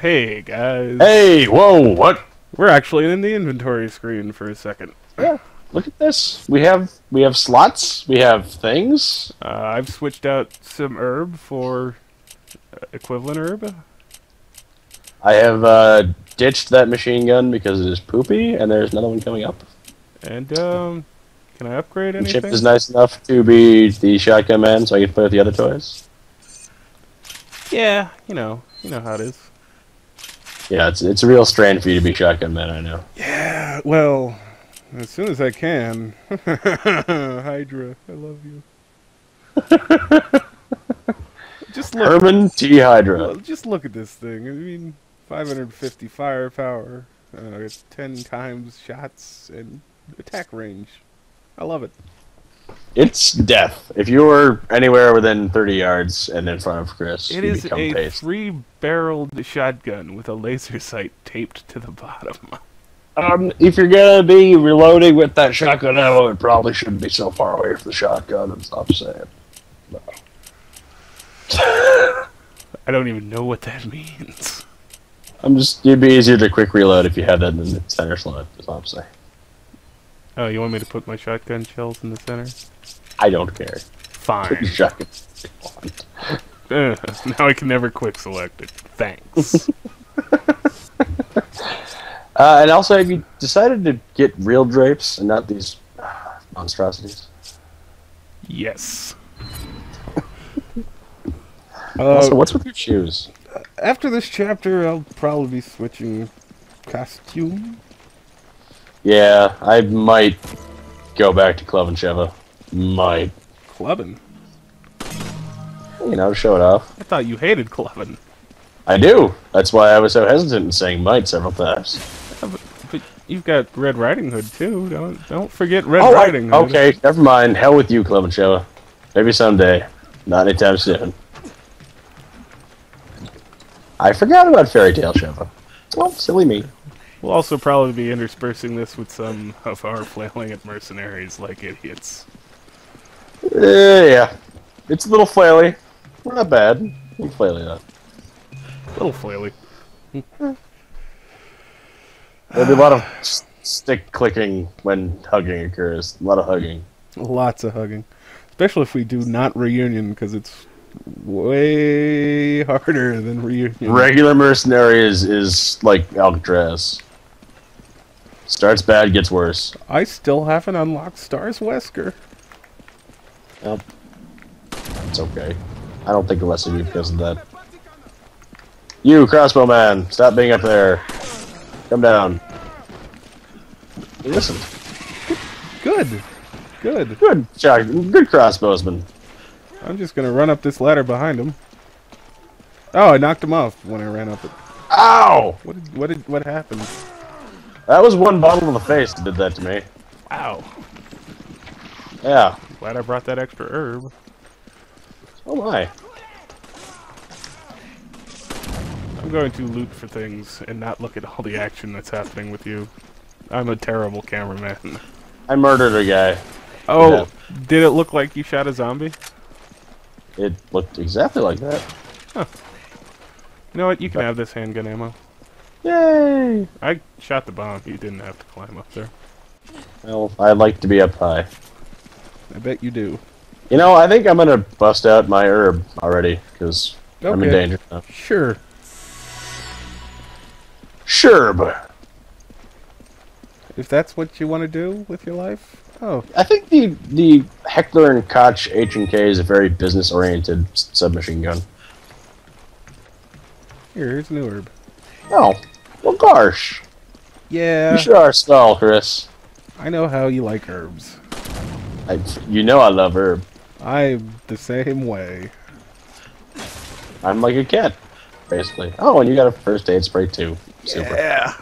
Hey guys. Hey, whoa, what? We're actually in the inventory screen for a second. Yeah, look at this. We have we have slots. We have things. Uh, I've switched out some herb for uh, equivalent herb. I have uh, ditched that machine gun because it is poopy, and there's another one coming up. And um, can I upgrade anything? Chip is nice enough to be the shotgun man, so I can play with the other toys. Yeah, you know, you know how it is. Yeah, it's it's a real strain for you to be shotgun man. I know. Yeah, well, as soon as I can. Hydra, I love you. just look. Herman T. Hydra. Just look at this thing. I mean, 550 firepower, uh, 10 times shots, and attack range. I love it. It's death. If you're anywhere within 30 yards and in front of Chris, It you is become a paste. three-barreled shotgun with a laser sight taped to the bottom. Um, if you're gonna be reloading with that shotgun ammo, it probably shouldn't be so far away from the shotgun. And stop saying. I don't even know what that means. I'm just. It'd be easier to quick reload if you had that in the center slot. That's all I'm saying. Oh, you want me to put my shotgun shells in the center? I don't care. Put Fine. your shotgun. if you want. Ugh, now I can never quick select it. Thanks. Uh, and also, have you decided to get real drapes and not these uh, monstrosities? yes. also, Uh, what's with your shoes? after this chapter, I'll probably be switching costume. Yeah, I might go back to Club and Sheva. Might. Clubbing. You know, to show it off. I thought you hated clubbing. I do. That's why I was so hesitant in saying might several times. Yeah, but, but you've got Red Riding Hood too. Don't don't forget Red Oh, Riding Hood. okay, never mind. Hell with you, Club and Sheva. Maybe someday. Not anytime soon. I forgot about Fairy Tale Sheva. Well, silly me. We'll also probably be interspersing this with some of our flailing at mercenaries like idiots. Uh, yeah. It's a little flaily. We're not bad. I'm flaily though. Little flaily. There'll be a lot of stick clicking when hugging occurs. A lot of hugging. Lots of hugging. Especially if we do not reunion, because it's way harder than reunion. Regular mercenary is, is like Alcatraz. Starts bad, gets worse. I still haven't unlocked Stars Wesker. Well, it's okay. I don't think less of you because of that. You, crossbow man, stop being up there. Come down. Hey, Listen, Good. Good. good shot, good crossbowsman. I'm just gonna run up this ladder behind him. Oh, I knocked him off when I ran up it. Ow! What did, what did, what happened? That was one bottle in the face that did that to me. Wow. Yeah. Glad I brought that extra herb. Oh my. I'm going to loot for things and not look at all the action that's happening with you. I'm a terrible cameraman. I murdered a guy. Oh, Yeah. did it look like you shot a zombie? It looked exactly like that. Huh. You know what? You can have this handgun ammo. Yay! I shot the bomb. You didn't have to climb up there. Well, I like to be up high. I bet you do. You know, I think I'm gonna bust out my herb already, because I'm in danger now. Sure. Sure, but If that's what you want to do with your life. Oh, I think the the Heckler and Koch H and K is a very business oriented submachine gun. here, here's new herb. Oh, well, gosh, Yeah, you sure are swell, Chris. I know how you like herbs. I, you know I love herb. I'm the same way. I'm like a cat, basically. Oh, and you got a first aid spray too. Super. Yeah.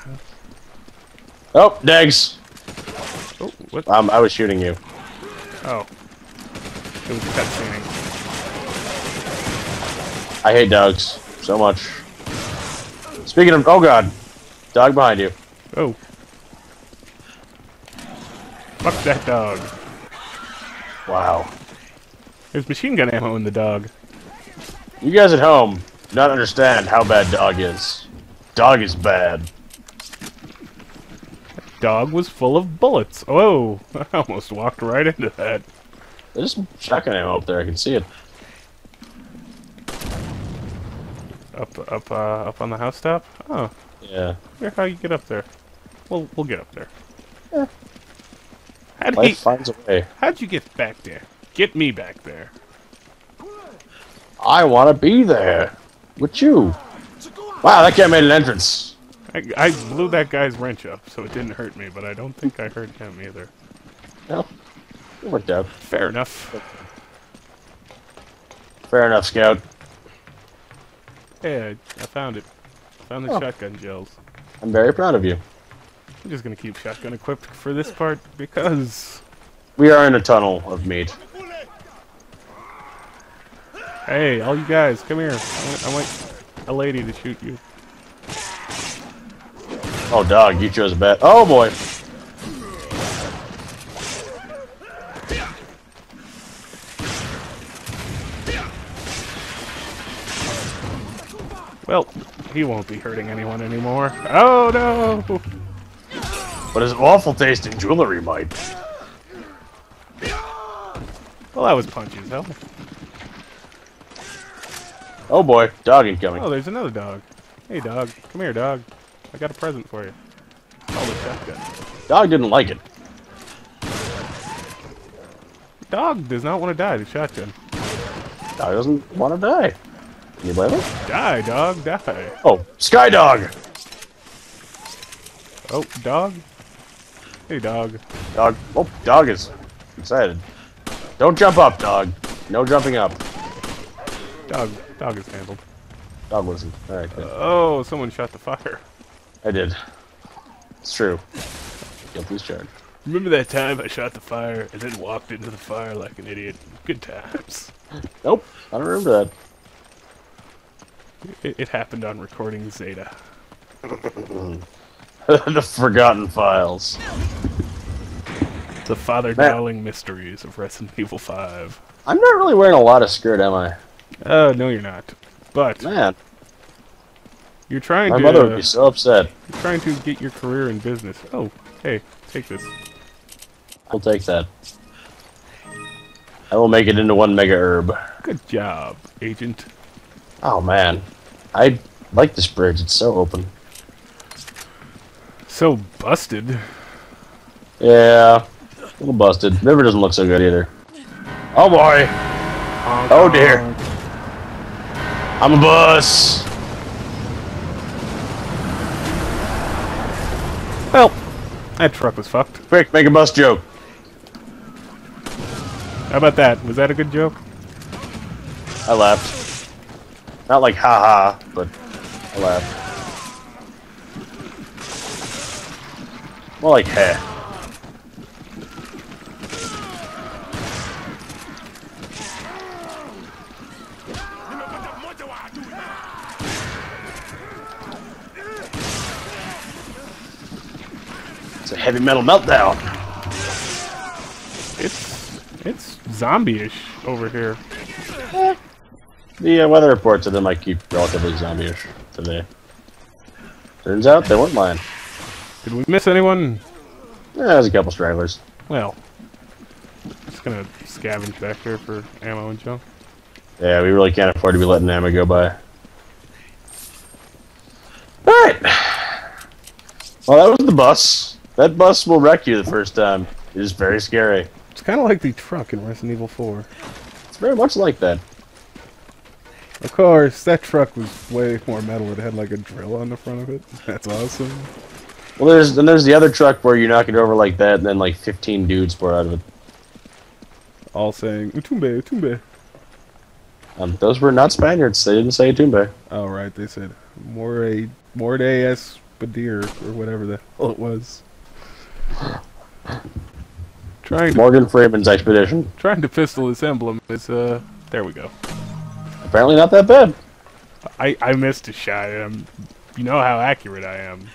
Oh, Degs. Oh, what? Um, I was shooting you. Oh. It was cutscening. I hate dogs so much. Speaking of, oh god, dog behind you. Oh. Fuck that dog. Wow. There's machine gun ammo in the dog. You guys at home do not understand how bad dog is. Dog is bad. Dog was full of bullets. Oh, I almost walked right into that. There's shotgun ammo up there. I can see it. Up, up, uh, up on the housetop. Oh, Yeah. where how you get up there? We'll, we'll get up there. Yeah. How'd, Life he, finds a way. how'd you get back there? Get me back there. I want to be there with you. Wow, that guy made an entrance. I, I blew that guy's wrench up, so it didn't hurt me, but I don't think I hurt him either. Well, it worked out. Fair enough. Fair enough, Scout. Hey, I, I found it. Found the Oh. shotgun gels. I'm very proud of you. I'm just gonna keep shotgun equipped for this part because. We are in a tunnel of meat. Hey, all you guys, come here. I want, I want a lady to shoot you. Oh, dog, you chose a bet. Oh, boy. Well, he won't be hurting anyone anymore. Oh no! But his awful taste in jewelry might. Well, that was punchy as hell. Oh, boy. Dog incoming. Oh, there's another dog. Hey, dog. Come here, dog. I got a present for you. Oh, the shotgun. Dog didn't like it. Dog does not want to die to shotgun. Dog doesn't want to die. You blame him? Die, dog, die. Oh, Sky Dog! Oh, dog. Hey, dog. Dog. Oh, dog is excited. Don't jump up, dog. No jumping up. Dog. Dog is handled. Dog wasn't. Alright, good. Oh, someone shot the fire. I did. It's true. Guilty as charged. Remember that time I shot the fire and then walked into the fire like an idiot? Good times. Nope, I don't remember that. It, it happened on recording Zeta. the Forgotten Files. The father dowling mysteries of Resident Evil 5. I'm not really wearing a lot of skirt, am I? Oh, no, you're not. But Man, you're trying my to mother would uh, be so upset. you're trying to get your career in business. Oh, hey, take this. I'll take that. I will make it into one mega herb. Good job, agent. Oh man, I like this bridge. It's so open. So busted. Yeah, a little busted. River doesn't look so good either. Oh boy, Oh, dear. I'm a bus. Well, that truck was fucked. Quick, make a bus joke. How about that? Was that a good joke? I laughed. Not like haha, but I laughed. More like heh. It's a heavy metal meltdown. It's it's zombie-ish over here. Eh. The uh, weather report said they might keep relatively zombie-ish today. Turns out they weren't lying. Did we miss anyone? Yeah, there's a couple stragglers. Well, just gonna scavenge back here for ammo and junk. Yeah, we really can't afford to be letting ammo go by. Alright. Well, that was the bus. That bus will wreck you the first time. It is very scary. It's kind of like the truck in Resident Evil 4. It's very much like that. Of course, that truck was way more metal. It had like a drill on the front of it. That's awesome. Well, there's then there's the other truck where you knock it over like that, and then like 15 dudes pour out of it. All saying Utumbe, Utumbe. Um, those were not Spaniards. They didn't say Tumbe. Oh right, they said More Morde Espadir or whatever the hell it was. trying to, Morgan Freeman's expedition. trying to pistol his emblem is uh there we go. Apparently not that bad. I I missed a shot. I'm, you know how accurate I am.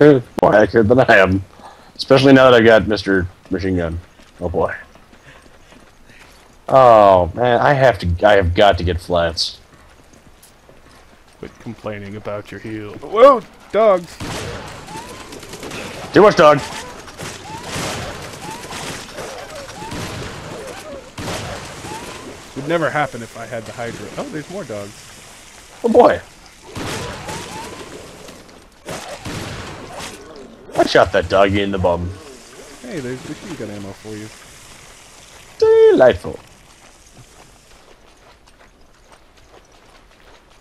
More accurate than I am. Especially now that I've got Mr. Machine Gun. Oh boy. Oh man, I have to I have got to get flats. Quit complaining about your heel. Whoa, dogs! Too much dog. Would never happen if I had the Hydra. Oh, there's more dogs. Oh boy. I shot that doggy in the bum. Hey, there's machine gun ammo for you. Delightful.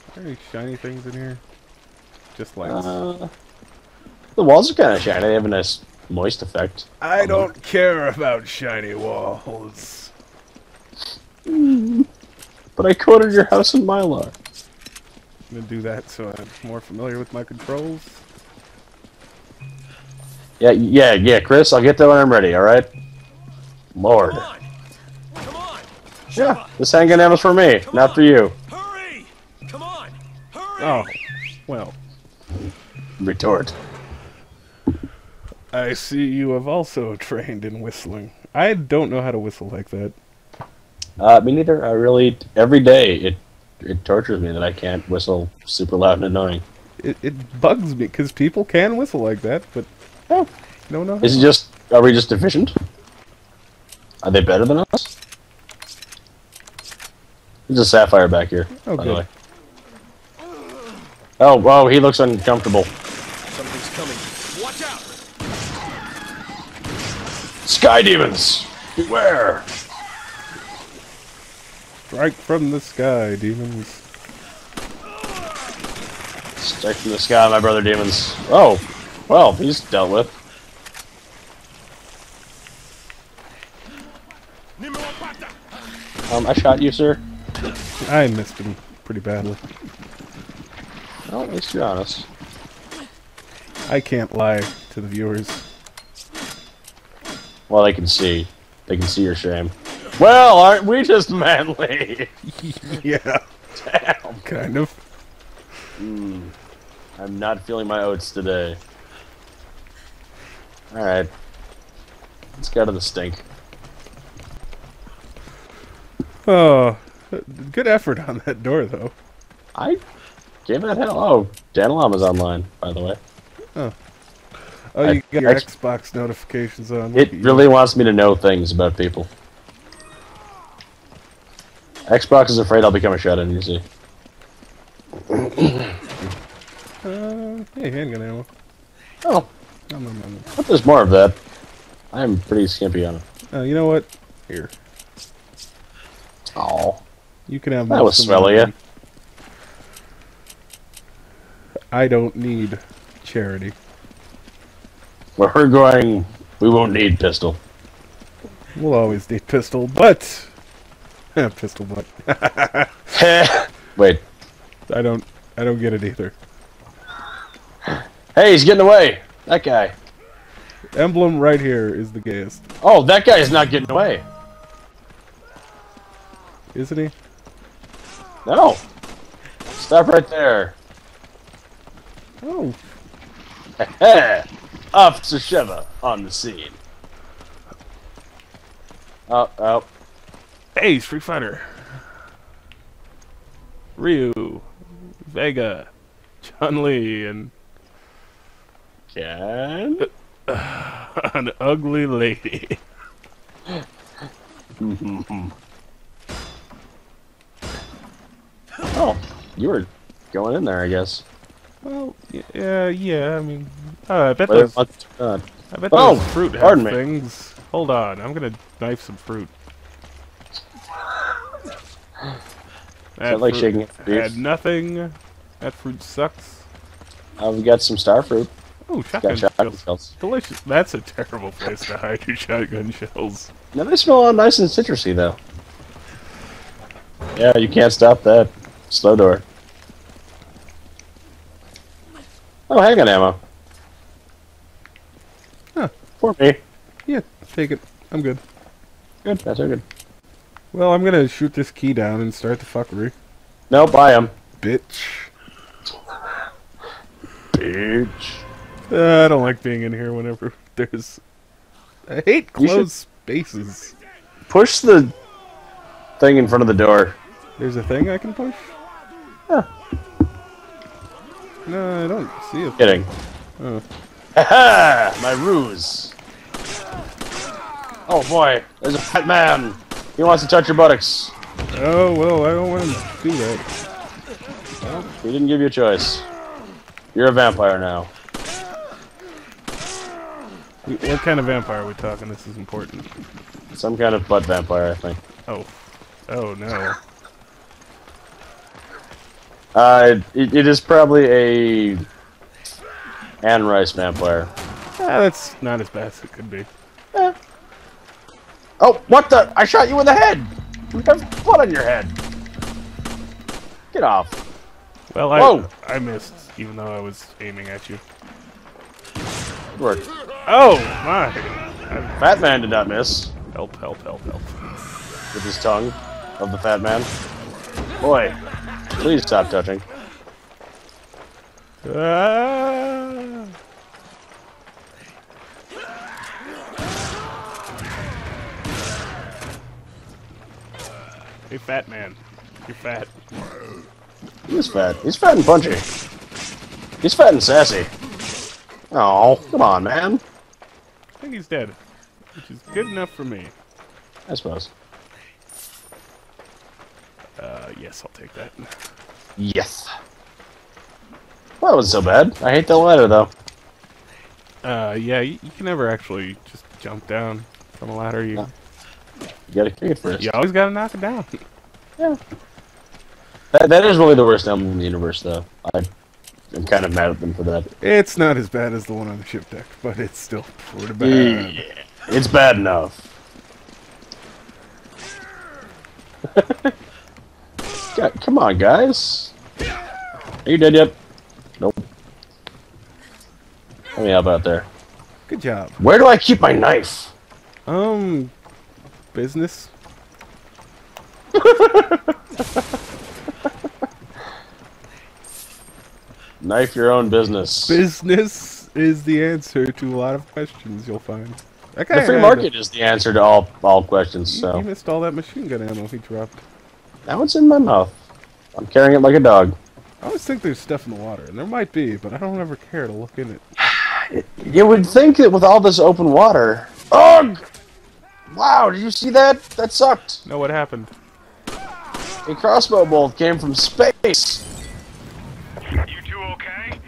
Are there any shiny things in here? Just lights. Uh, the walls are kind of shiny. They have a nice moist effect. I don't care about shiny walls. But I coated your house in Mylar. I'm gonna do that so I'm more familiar with my controls. Yeah, yeah, yeah, Chris. I'll get there when I'm ready. All right. Lord. Come on! Come on! Yeah, this handgun ammo's for me, Come not on. for you. Hurry! Come on! Hurry! Oh, well. Retort. I see you have also trained in whistling. I don't know how to whistle like that. Uh, me neither. I really every day it it tortures me that I can't whistle super loud and annoying. It, it bugs me because people can whistle like that, but Oh, no, no. is it just are we just deficient? Are they better than us? There's a sapphire back here. Oh, by the way. Oh, whoa, he looks uncomfortable. Something's coming. Watch out! Sky demons, beware! Strike from the sky, demons. Strike from the sky, my brother demons. Oh, well, he's dealt with. Um, I shot you, sir. I missed him pretty badly. Well, at least you're honest. I can't lie to the viewers. Well, they can see. They can see your shame. Well, aren't we just manly? yeah, Damn. kind of. Hmm. I'm not feeling my oats today. Alright. Let's go to the stink. Oh, good effort on that door, though. I gave that hell. Oh, Dan Lama's online, by the way. Oh, oh I- you got your X- Xbox notifications on. It Look at you. really wants me to know things about people. Xbox is afraid I'll become a shut-in, you see. Uh, hey, handgun ammo. Oh, No, no, no, no. there's more of that. I'm pretty skimpy on it. Uh, you know what? Here, Oh, you can have. That was most of swell of ya. mine. I don't need charity. where we're going, we won't need pistol. We'll always need pistol, but pistol butt. Wait. I don't. I don't get it either. Hey, he's getting away. That guy. Emblem right here is the gayest, Oh, that guy is not getting away. isn't he? No. Stop right there. Oh, Officer Sheva on the scene. Oh, oh. Hey, Street Fighter. Ryu, Vega, Chun Li, and Ken? an ugly lady. oh, you were going in there, I guess. Well, yeah, yeah. I mean, uh, I bet those. uh, I bet Oh, those fruit have pardon me. Hold on, I'm gonna knife some fruit. That like shaking it for beef? Had nothing. That fruit sucks. uh, we got some star fruit. Oh, shotgun shotgun shells. shells. Delicious. That's a terrible place to hide your shotgun shells. Now they smell all nice and citrusy, though. Yeah, you can't stop that. Slow door. Oh, handgun ammo. Huh. For me. Yeah, take it. I'm good. Good. That's all good. Well, I'm gonna shoot this key down and start the fuckery. No, buy him. Bitch. Bitch. Uh, I don't like being in here whenever there's. I hate closed spaces. Push the thing in front of the door. There's a thing I can push? No, I don't see it. Kidding. Oh. Ha My ruse. Oh boy, there's a fat man. He wants to touch your buttocks. oh, well, I don't want him to do that. He didn't give you a choice. You're a vampire now. What kind of vampire are we talking? This is important. Some kind of butt vampire, I think. Oh. Oh, no. Uh, it, it is probably a Anne Rice vampire. Ah, that's not as bad as it could be. Oh, what the? I shot you in the head! You have blood on your head! Get off. Well, I, Whoa. I missed, even though I was aiming at you. Good work. Oh, my. Fat man did not miss Help, help, help, help. with his tongue of the fat man. Boy, please stop touching. Ah. Hey, fat man. You're fat. He's fat. He's fat and punchy. He's fat and sassy. Oh, come on, man. I think he's dead, which is good enough for me. I suppose. Uh, yes, I'll take that. Yes. Well, that wasn't so bad. I hate that ladder, though. Uh, yeah, you, you can never actually just jump down from a ladder. You, No. You gotta kick it first. you always gotta knock it down. Yeah. That, that is really the worst album in the universe, though. I, I'm kind of mad at them for that. It's not as bad as the one on the ship deck, but it's still pretty bad. Yeah, it's bad enough. God, come on, guys. Are you dead yet? Nope. Let me help out there. Good job. Where do I keep my knife? Um, business. Knife your own business. Business is the answer to a lot of questions you'll find. The free market is the answer to all all questions. You, So you missed all that machine gun ammo he dropped. now it's in my mouth. I'm carrying it like a dog. I always think there's stuff in the water, and there might be, but I don't ever care to look in it. You would think that with all this open water. Ugh! Wow! Did you see that? That sucked. No, what happened? A crossbow bolt came from space. You two okay?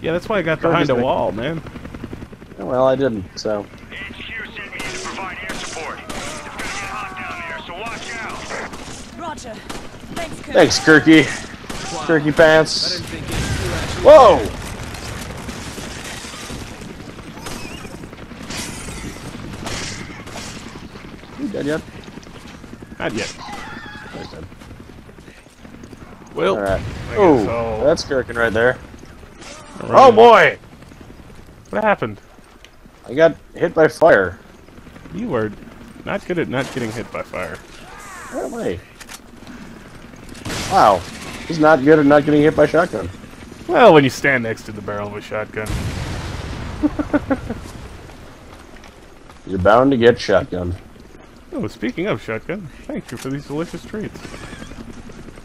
Yeah, that's why I got behind a wall, man. Well, I didn't. So HQ sent me in to provide air support. It's gonna get hot down there, so watch out. Roger. Thanks, Kirk. thanks, Kirky. Kirky I pants. didn't think you actually. Whoa! Yet? Not yet. He's dead. Well, All right. I guess Oh, I'll- that's Kirkin right there. I'll Oh boy! What happened? I got hit by fire. You were not good at not getting hit by fire. Where am I? Wow. He's not good at not getting hit by shotgun. Well, when you stand next to the barrel of a shotgun. You're bound to get shotgun. Oh, speaking of shotgun, thank you for these delicious treats.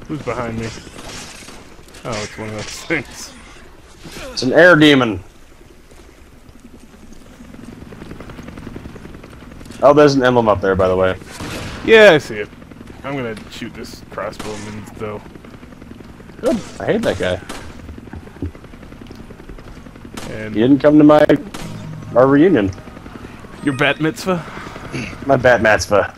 Who's behind me? Oh, it's one of those things. It's an air demon. Oh, there's an emblem up there, by the way. Yeah, I see it. I'm gonna shoot this crossbowman, though. Good. I hate that guy. And He didn't come to my our reunion. your bat mitzvah? My bat mitzvah.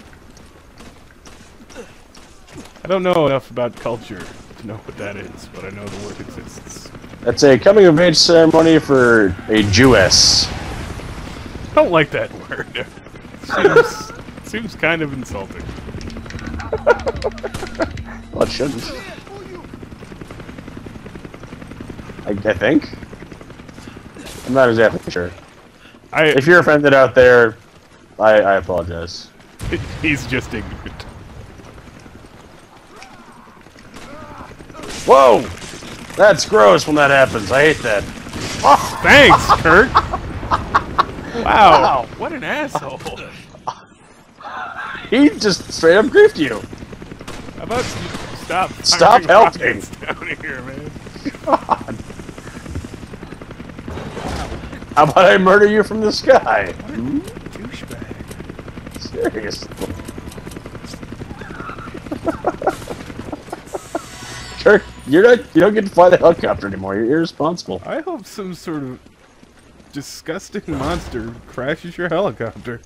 I don't know enough about culture to know what that is, but I know the word exists. That's a coming of age ceremony for a Jewess. I don't like that word. seems, seems kind of insulting. Well, it shouldn't. I, I think. I'm not exactly sure. I If you're offended out there, I, I apologize. he's just ignorant. Whoa! That's gross when that happens. I hate that. Oh. Thanks, Kirk. Wow. Wow. What an asshole. He just straight up griefed you. How about you stop? Stop helping. down here, man. God. How about I murder you from the sky? Seriously. Kirk, you're not. You don't get to fly the helicopter anymore. You're irresponsible. I hope some sort of disgusting monster crashes your helicopter.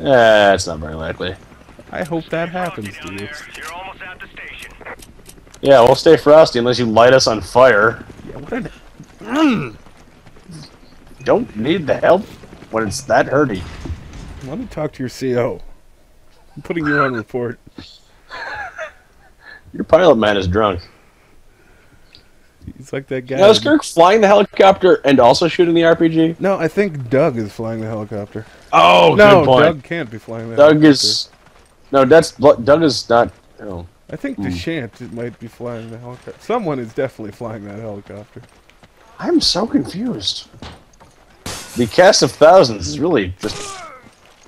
Eh, it's not very likely. I hope that happens Frosty to you. there. You're almost at the station. Yeah, we'll stay frosty unless you light us on fire. Yeah, what an Don't need the help when it's that hurty. Let me talk to your CO. I'm putting you on report. Your pilot man is drunk. He's like that guy. Now, is Kirk flying the helicopter and also shooting the RPG? No, I think Doug is flying the helicopter. Oh, no, good point. Doug can't be flying the Doug helicopter. is. No, that's Doug is not. Oh. I think hmm. Deshant might be flying the helicopter. Someone is definitely flying that helicopter. I'm so confused. The cast of thousands is really just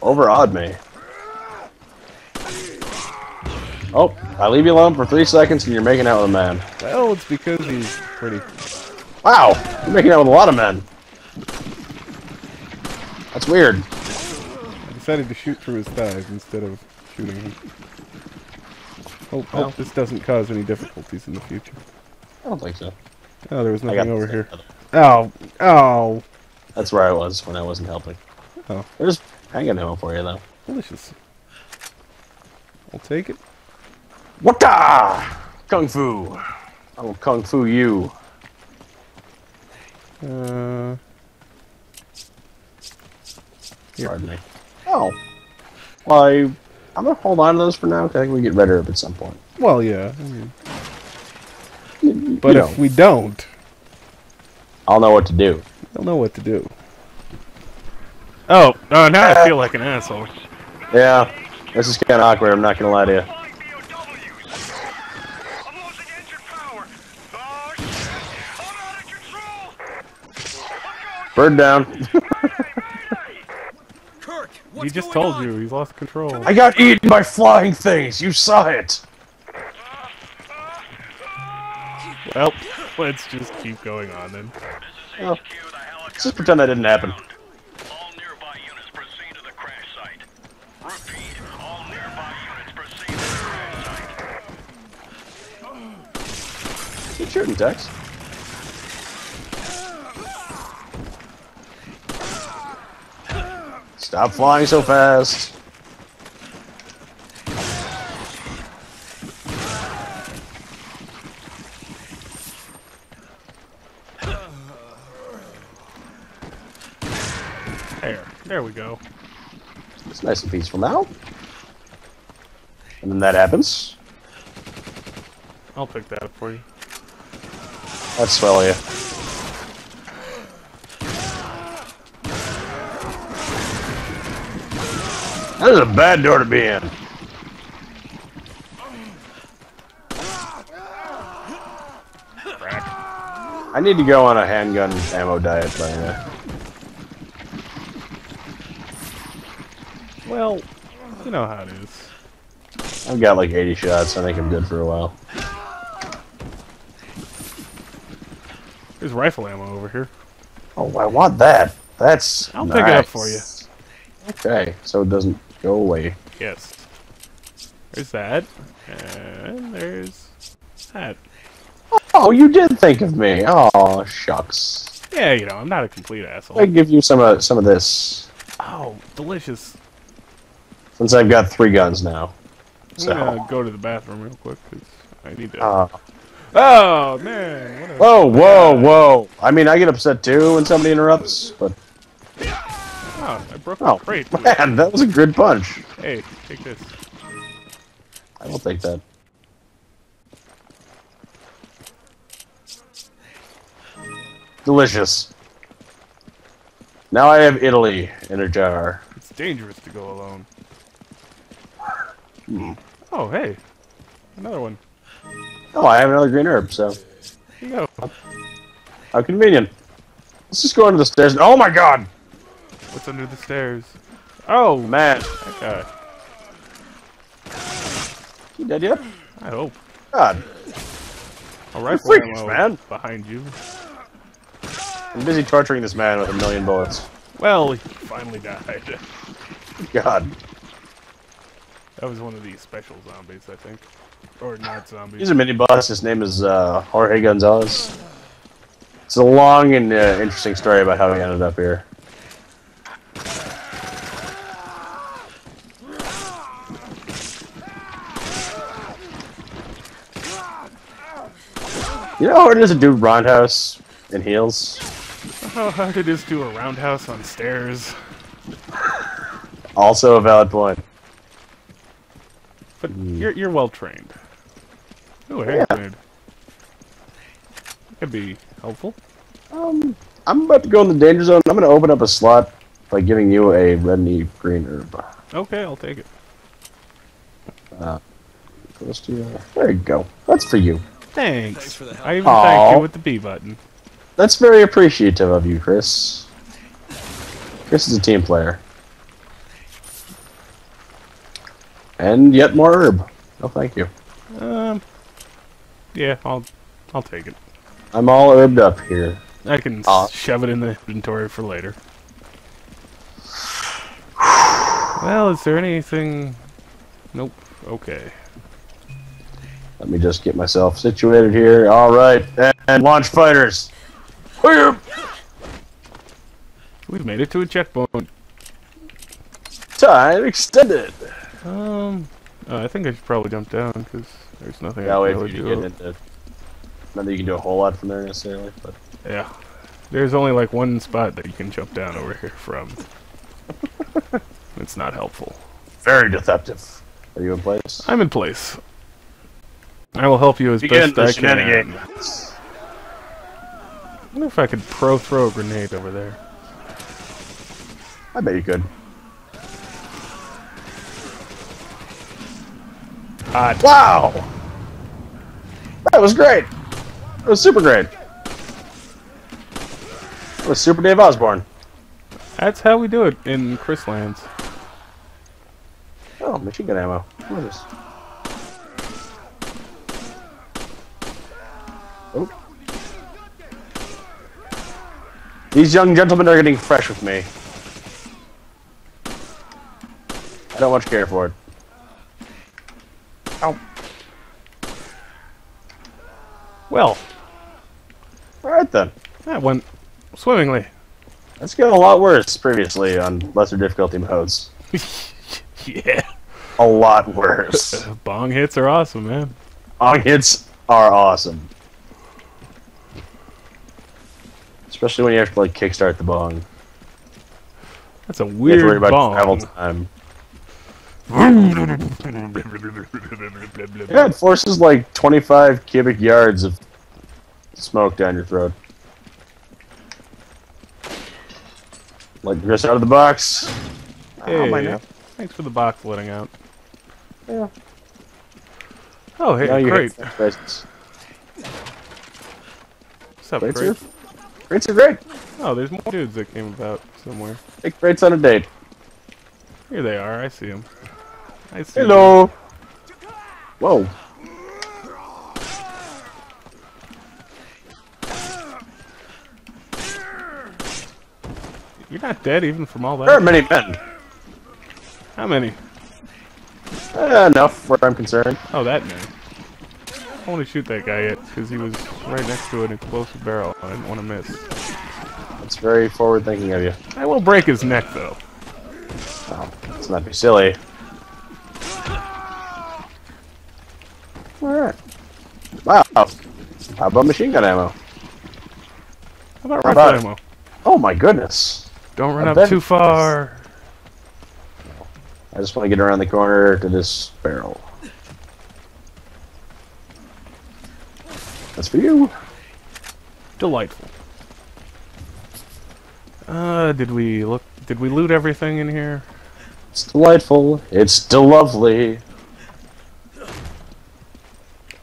overawed me. Oh, I leave you alone for three seconds and you're making out with a man. Well, it's because he's pretty. Wow, you're making out with a lot of men. That's weird. I decided to shoot through his thighs instead of shooting him. Hope, hope this doesn't cause any difficulties in the future. I don't think so. Oh, there was nothing over here. Oh, oh, That's where I was when I wasn't helping. Oh. There's hanging ammo for you though. delicious. I'll take it. Wata! Kung Fu. I will Kung Fu you. Uh, Here. Pardon me. Oh. Well, I, I'm gonna hold on to those for now because I think we get rid of it at some point. well, yeah. I mean, You but know, if we don't, I'll know what to do. they'll know what to do. Oh, oh, now I feel like an asshole. Yeah, this is kind of awkward. I'm not gonna lie to you. Flying BOWs. I'm losing engine power. Shit. I'm out of control. I'm going Bird down. Kirk, He just going told on? you he's lost control. I got eaten by flying things. You saw it. Well, let's just keep going on then. Well, let's just pretend that didn't happen. Shooting, Tex. Stop flying so fast. There, there we go. It's nice and peaceful now. And then that happens. I'll pick that up for you. That's swell of you. That is a bad door to be in. Crack. I need to go on a handgun ammo diet by the way. Well, you know how it is. I've got like 80 shots. I think I'm good for a while. There's rifle ammo over here. Oh, I want that. That's. I'll pick it up for you. Okay, so it doesn't go away. Yes. There's that. And there's that. Oh, you did think of me. Oh, shucks. Yeah, you know, I'm not a complete asshole. I give you some of some of this Oh, delicious. since I've got three guns now. I'm So. gonna go to the bathroom real quick because I need to. Uh, oh man! A... whoa, whoa, whoa! I mean, I get upset too when somebody interrupts, but Oh, I broke oh, crate. man, that was a good punch. Hey, take this. I will take that. Delicious. Now I have Italy in a jar. It's dangerous to go alone. Hmm. Oh, hey, another one. Oh, I have another green herb, so Here you go. how convenient. Let's just go under the stairs. Oh my god! What's under the stairs? Oh man, that guy. you dead yet? I hope. God. A rifle freakish, man. behind you. I'm busy torturing this man with a million bullets. Well, he finally died. God. That was one of these special zombies, I think. Or not zombies. He's a mini boss. His name is uh, Jorge Gonzalez. It's a long and uh, interesting story about how he ended up here. You know how hard it is to do roundhouse in heels? How hard it is to do a roundhouse on stairs. Also a valid point. But Hmm. you're you're well trained. Oh, hand Yeah. grenade. Could be helpful. Um, I'm about to go in the danger zone. I'm going to open up a slot by giving you a red and green herb. Okay, I'll take it. Uh, Close to you. There you go. That's for you. Thanks. Thanks for the help. I even thanked you with the B button. That's very appreciative of you, Chris. Chris is a team player. And yet more herb. Oh, thank you. Um. Yeah, I'll I'll take it. I'm all herbed up here. I can s- Aw. shove it in the inventory for later. Well, is there anything? Nope. Okay. Let me just get myself situated here. All right, and launch fighters. We've made it to a checkpoint. Time extended. Um. oh, I think I should probably jump down because there's nothing. Yeah, I wait can for really you to do. get into. Not that you can do a whole lot from there necessarily, but Yeah. There's only like one spot that you can jump down over here from. it's not helpful. very deceptive. Are you in place? I'm in place. I will help you as Begin best I can. shenanigans. I wonder if I could pro throw a grenade over there. I bet you could. Wow! That was great! That was super great! That was Super Dave Osborne. That's how we do it in Chris Lands. Oh, machine gun ammo. What is this? Oh. These young gentlemen are getting fresh with me. I don't much care for it. Well, Alright then. that went swimmingly. That's gotten a lot worse previously on lesser difficulty modes. yeah. A lot worse. Bong hits are awesome, man. Bong hits are awesome. Especially when you have to like kickstart the bong. That's a You have to worry weird about bong. travel time. Yeah, it forces like 25 cubic yards of smoke down your throat. Like Chris out of the box. Hey, my thanks for the box letting out. Yeah. Oh, hey, Now you great. hit Crates. What's up, Crates great? are, crates are great. Oh, there's more dudes that came about somewhere. Take crates on a date. Here they are. I see them. I see. Hello. Whoa. You're not dead even from all that. There are many men. How many? Eh, enough where I'm concerned. Oh, that many. I want to shoot that guy yet because he was right next to an explosive barrel. I didn't want to miss. That's very forward thinking of you. I will break his neck though. Oh, let's not be silly. Alright. Wow. How about machine gun ammo? How about rifle ammo? Oh my goodness. Don't run I up too far. I just want to get around the corner to this barrel. That's for you. Delightful. Uh, did we look? Did we loot everything in here? It's delightful. It's delovely.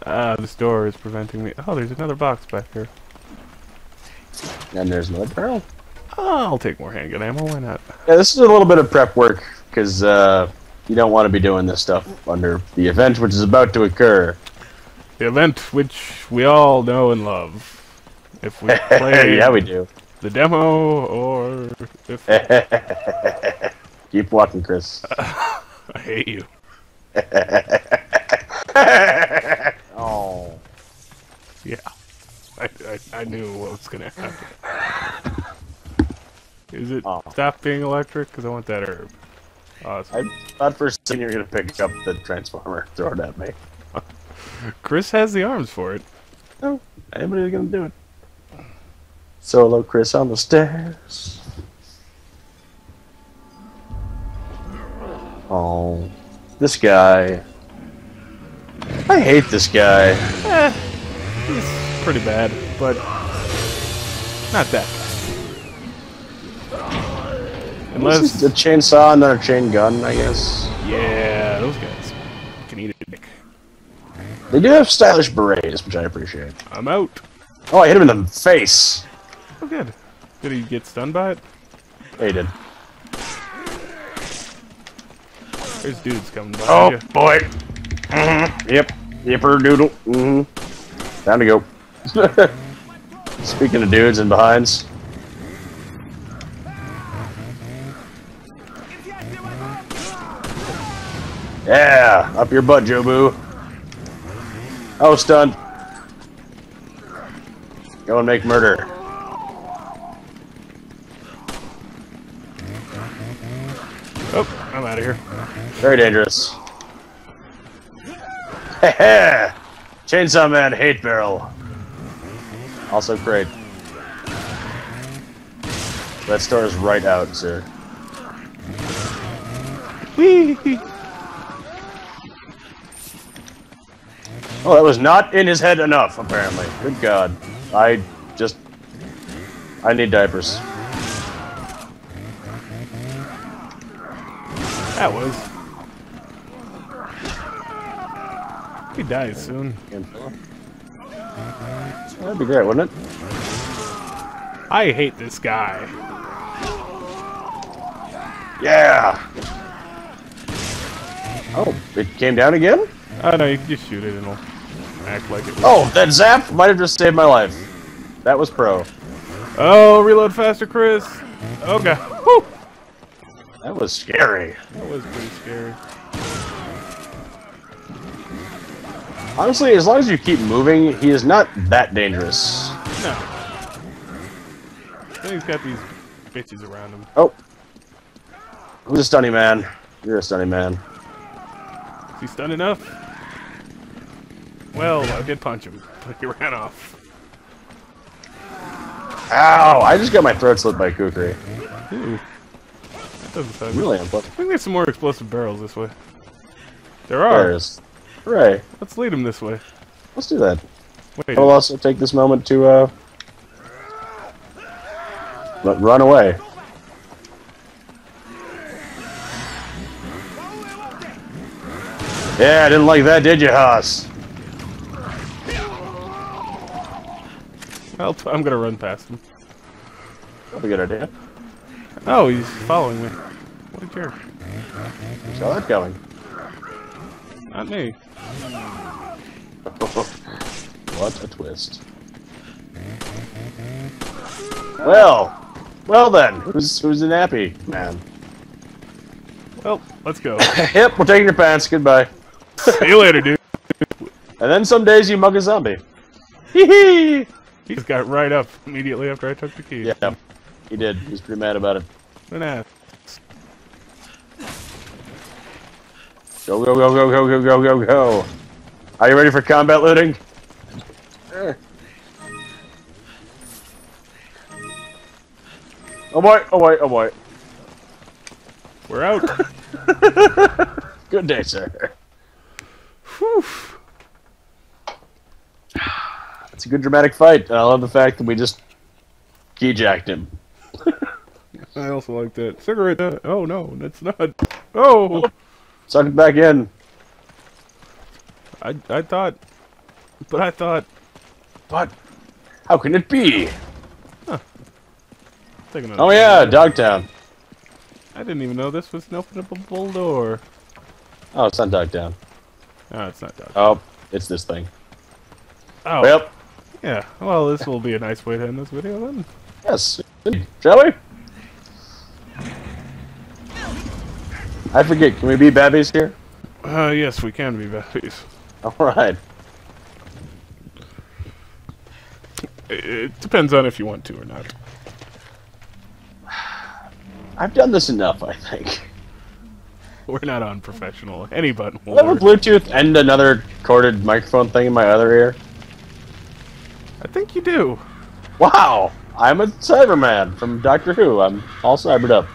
Ah, this door is preventing me. Oh, there's another box back here. And there's another barrel. Oh, I'll take more handgun ammo. Why not? Yeah, this is a little bit of prep work because uh, you don't want to be doing this stuff under the event which is about to occur. The event which we all know and love. If we play, yeah, we do. the demo, or if Keep walking, Chris. I hate you. oh. Yeah, I, I, I knew what was gonna happen. Is it Oh. stop being electric? Because I want that herb. Awesome. I thought for a second you were gonna pick up the transformer, throw it at me. Chris has the arms for it. No, anybody's gonna do it. Solo Chris on the stairs. Oh, this guy. I hate this guy. Eh, he's pretty bad, but not that bad. Unless Unless, a chainsaw and then a chain gun, I guess. yeah, those guys can eat a dick. They do have stylish berets, which I appreciate. I'm out. Oh, I hit him in the face. Oh, good. Did he get stunned by it? Yeah, he did. There's dudes coming by. Oh you. boy. Mhm. Yep. Yipper doodle. Mm-hmm. Time to go. Speaking of dudes and behinds. Yeah, up your butt, Jobu. Oh, stunned. Go and make murder. Oh, I'm out of here. Very dangerous. Heh Chainsaw Man hate barrel. Also great. That store is right out, sir. Whee! Oh, that was not in his head enough, apparently. Good God. I just... I need diapers. That was. He dies soon. That'd be great, wouldn't it? I hate this guy. Yeah! Oh, it came down again? Oh no, you can just shoot it and it'll act like it was. Oh, that zap might have just saved my life. That was pro. Oh, reload faster, Chris. Oh god. Whew. That was scary. That was pretty scary. Honestly, as long as you keep moving, he is not that dangerous. No. Then he's got these bitches around him. Oh. Who's a stunny man? You're a stunny man. Is he stunned enough? Well, I did punch him, but he ran off. Ow! I just got my throat slit by kukri. Ooh. That doesn't sound good. Really I think there's some more explosive barrels this way. There are. There is. Hooray. Let's lead him this way. Let's do that. Wait. I will also take this moment to, uh... But run away. Yeah, I didn't like that, did you, Haas? I'll t- I'm gonna run past him. That's a good idea. Oh, he's following me. What a jerk. Saw that going. Not me. what a twist. Well, well then, who's who's the nappy man? Well, let's go. yep, we're taking your pants. Goodbye. See you later, dude. And then some days you mug a zombie. Hee hee. He just got right up immediately after I took the key. Yeah, he did. He was pretty mad about it. An ass. Go go go go go go go go go. Are you ready for combat looting? Oh boy! Oh boy! Oh boy! We're out. Good day, sir. Whew. It's a good dramatic fight, I love the fact that we just key jacked him. I also like that. Cigarette. uh, oh no, that's not. Oh, Suck it back in. I I thought, but I thought. But how can it be? Another Oh yeah, Dogtown. I didn't even know this was an openable door. Oh, it's not Dogtown. No, it's not dog. Oh, it's this thing. Oh, Well, Yeah, well, this will be a nice way to end this video then. Yes. Shall we? I forget. Can we be babbies here? Uh, yes, we can be babbies. All right. It, depends on if you want to or not. I've done this enough, I think. We're not unprofessional. Any button will Will I have a. Bluetooth and another corded microphone thing in my other ear? I think you do. Wow! I'm a Cyberman from Doctor Who. I'm all cybered up.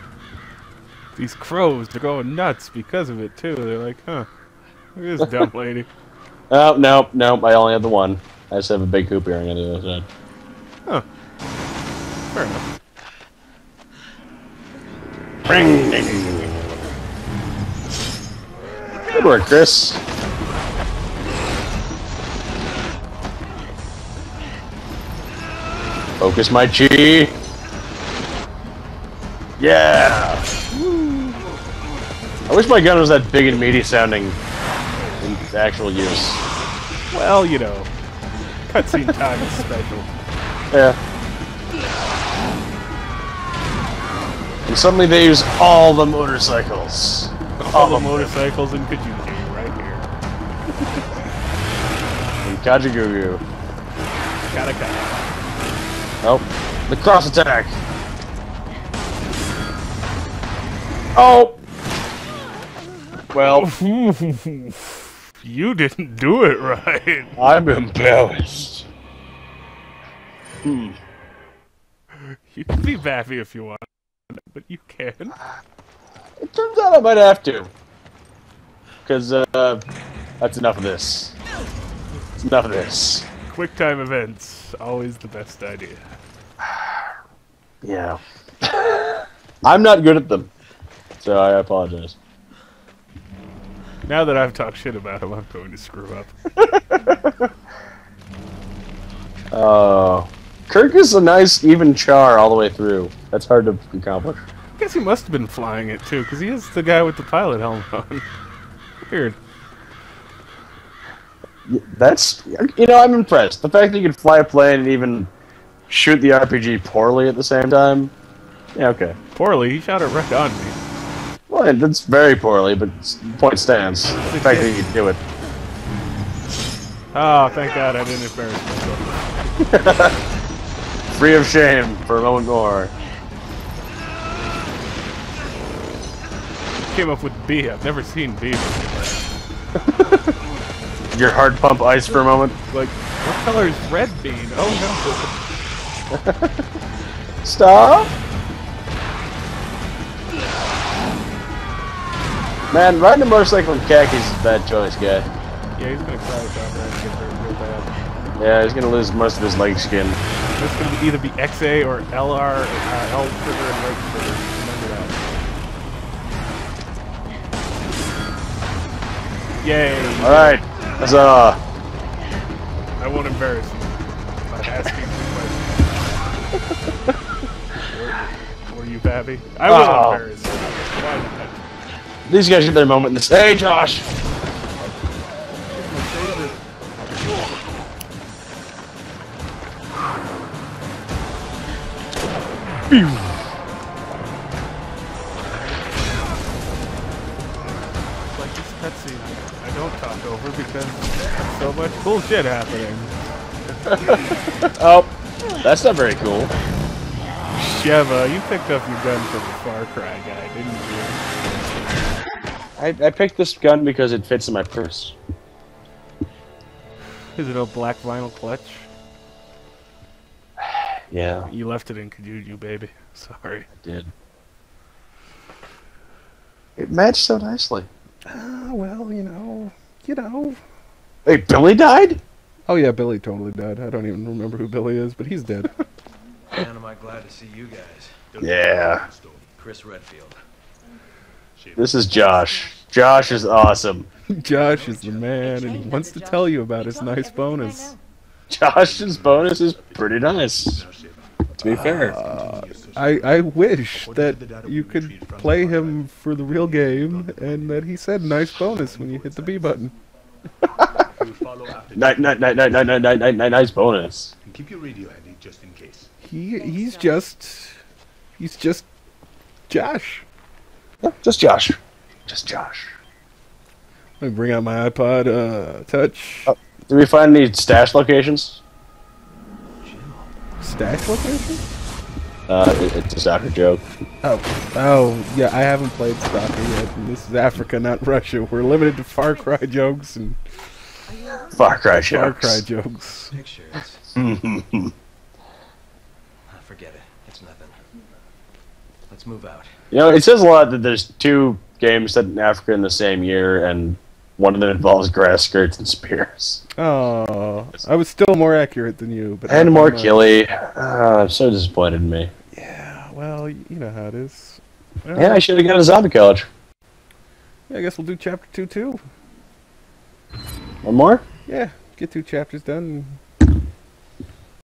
These crows, they're going nuts because of it, too. They're like, huh, look at this dumb lady. Oh, no, no, I only have the one. I just have a big hoop earring on the other side. Huh. Fair enough. Ring, ding. Good work, Chris. Focus my chi. Yeah. I wish my gun was that big and meaty sounding in actual use. Well, you know, cutscene time is special. Yeah. And suddenly they use all the motorcycles. All the motorcycles in Kijuju right here. Kajagoogoo. Gotta gotta. Oh, the cross attack. Oh. Well, you didn't do it right. I'm embarrassed. Hmm. You can be Baffy if you want, but you can. It turns out I might have to. Because, uh, that's enough of this. It's enough of this. Quick time events, always the best idea. Yeah. I'm not good at them. So I apologize. Now that I've talked shit about him, I'm going to screw up. Uh, Kirk is a nice, even char all the way through. That's hard to accomplish. I guess he must have been flying it too, because he is the guy with the pilot helmet on. Weird. That's, you know, I'm impressed. The fact that you can fly a plane and even shoot the RPG poorly at the same time. Yeah, okay. Poorly, he shot it right on me. Well, that's very poorly, but point stands. The fact that you can do it. Oh, thank God I didn't embarrass myself. Free of shame for a moment more. Came up with B. I've never seen B before. Your heart pump ice for a moment. Like, what color is red bean? Oh no. Stop! Man, riding a motorcycle in khakis is a bad choice, guy. Yeah, he's gonna cry down there and get hurt real bad. Yeah, he's gonna lose most of his leg skin. This gonna be either be XA or LR, uh, L trigger and right trigger. Remember that. Yay! Alright, huzzah! I won't embarrass you by asking you questions. were, were you Babby? I will Oh. embarrass you. Why not? These guys get their moment in this. Hey, Josh! Phew. So much bullshit happening. Oh, that's not very cool. Sheva, you picked up your gun from the Far Cry guy, didn't you? I, I picked this gun because it fits in my purse. Is it a black vinyl clutch? Yeah, You left it in Kijuju, baby. Sorry. I did. It matched so nicely. Ah, well, you know, you know. Hey, Billy died? Oh yeah, Billy totally died. I don't even remember who Billy is, but he's dead. Man, am I glad to see you guys. Yeah. Chris Redfield. This is Josh. Josh is awesome. Josh is the man, and he wants to tell you about his nice bonus. Josh's bonus is pretty nice. To be fair. Uh, I, I wish that you could play him for the real game, and that he said nice bonus when you hit the B button. will follow after ni- Nice bonus. and keep your radio handy just in case. He he's just he's just Josh. Yeah, just Josh. Just Josh. Let me bring out my iPod uh, Touch Oh. Did we find any stash locations? stash location. Uh, it, it's a STALKER joke. Oh, oh yeah. I haven't played STALKER yet. and This is Africa, not Russia. We're limited to Far Cry jokes and Far Cry Far jokes. Cry jokes. Pictures. you Ah, Forget it. It's nothing. Let's move out. You know, it says a lot that there's two games set in Africa in the same year, and one of them involves grass skirts and spears. Oh, I was still more accurate than you, but And more uh, killy. I'm so disappointed in me. Yeah, well, you know how it is. Well, Yeah, I should have got a zombie college. yeah, I guess we'll do chapter two too. One more? Yeah, get two chapters done.